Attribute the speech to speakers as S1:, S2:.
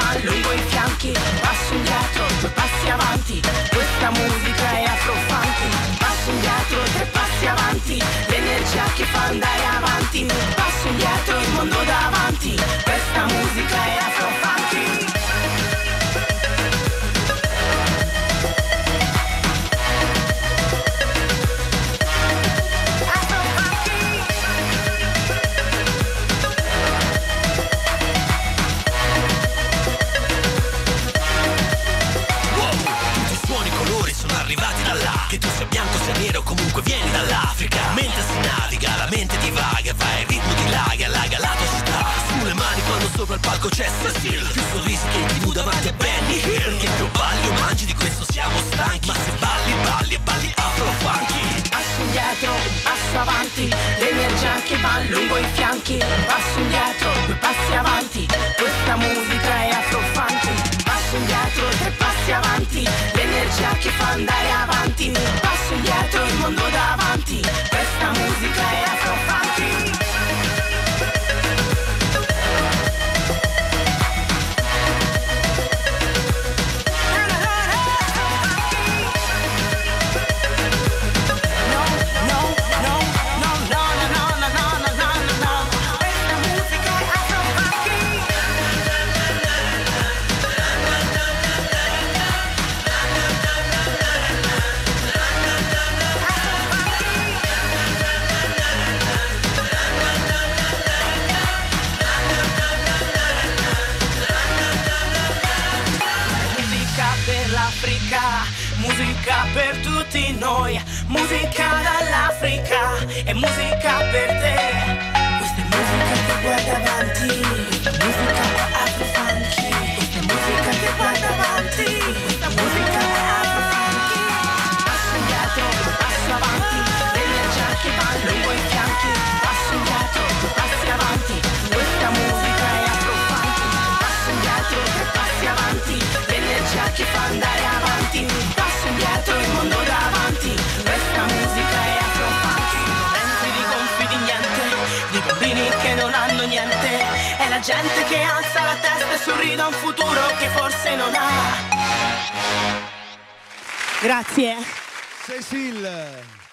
S1: mal lungo i fianchi Che
S2: tu sia bianco, sia nero, comunque vieni dall'Africa. Mentre si naviga, la mente divaga Va il ritmo di laga, la tua città. Sulle mani quando sopra il palco c'è Cecil. Più sorrisi che in tv davanti a Benny Hill. Che più balli o mangi, di questo siamo stanchi. Ma se balli, balli e balli afro funky
S1: Passo indietro, passo avanti, l'energia che va lungo i fianchi. Passo indietro, due passi avanti, questa musica è afro funky. Passo indietro, tre passi avanti, l'energia che fa andare avanti. Passo indietro, musica per tutti noi, musica dall'Africa e musica per te. Di bambini che non hanno niente, è la gente che alza la testa e sorride a un futuro che forse non ha. Grazie.
S3: Cecil.